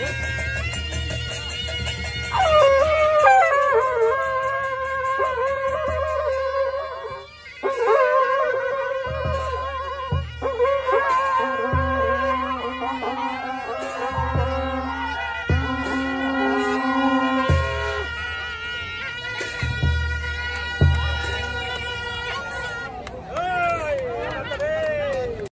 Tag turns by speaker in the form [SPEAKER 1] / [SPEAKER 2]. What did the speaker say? [SPEAKER 1] Yes.